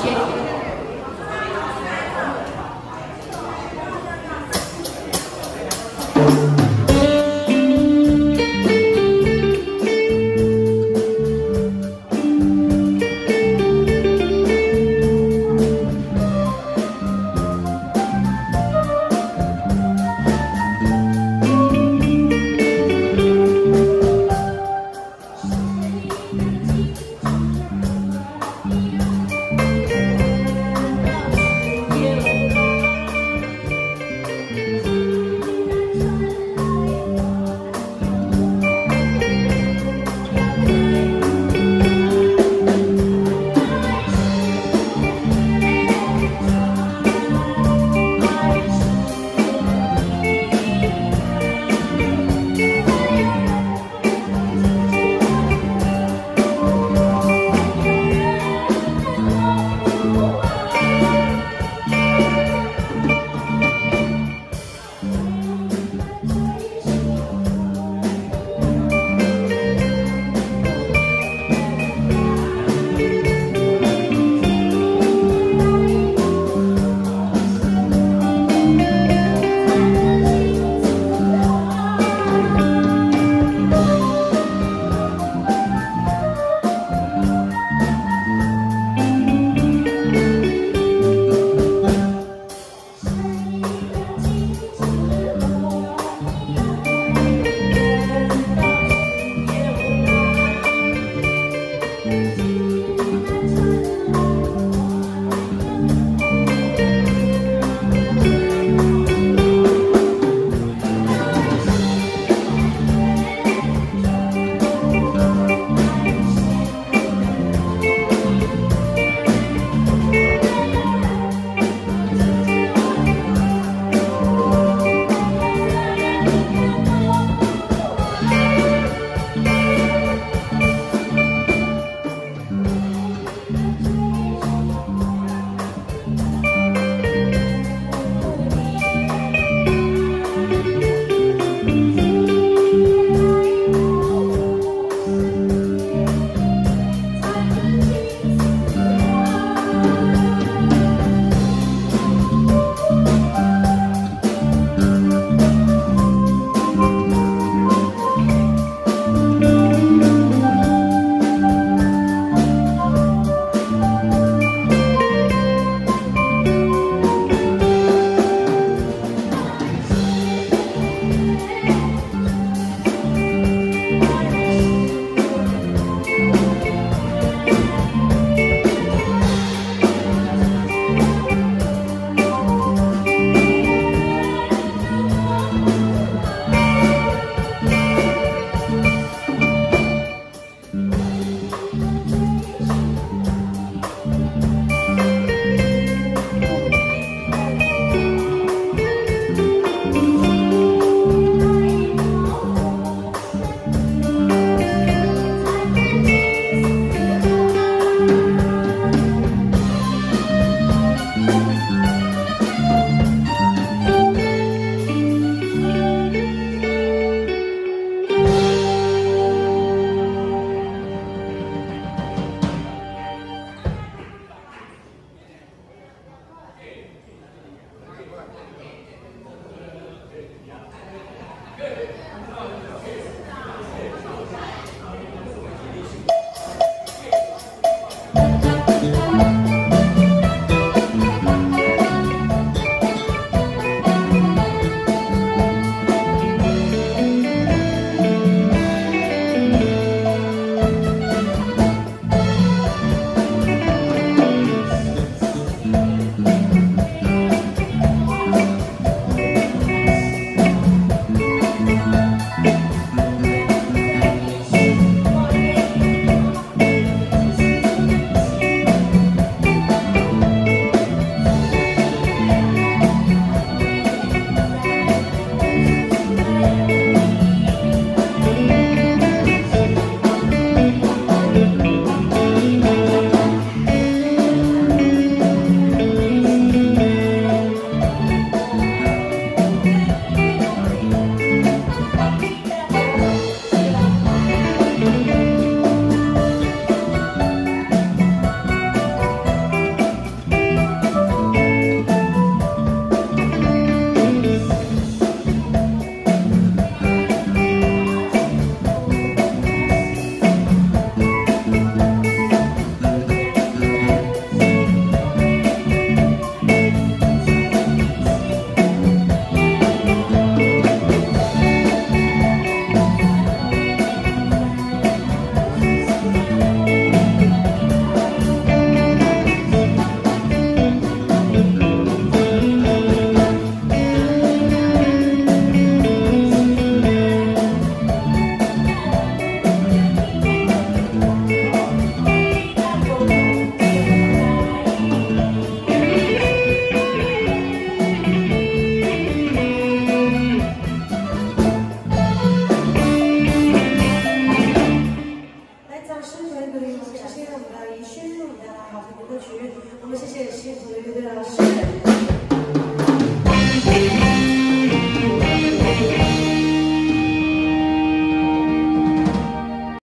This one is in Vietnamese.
Thank you. 局我们谢谢幸福的乐队